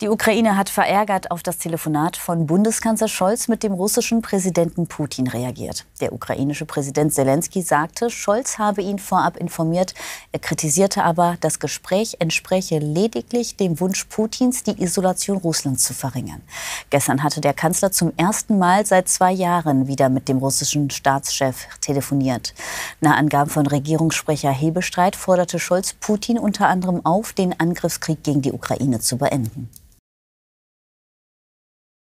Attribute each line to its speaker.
Speaker 1: Die Ukraine hat verärgert auf das Telefonat von Bundeskanzler Scholz mit dem russischen Präsidenten Putin reagiert. Der ukrainische Präsident Zelensky sagte, Scholz habe ihn vorab informiert. Er kritisierte aber, das Gespräch entspreche lediglich dem Wunsch Putins, die Isolation Russlands zu verringern. Gestern hatte der Kanzler zum ersten Mal seit zwei Jahren wieder mit dem russischen Staatschef telefoniert. Nach Angaben von Regierungssprecher Hebestreit forderte Scholz Putin unter anderem auf, den Angriffskrieg gegen die Ukraine zu beenden.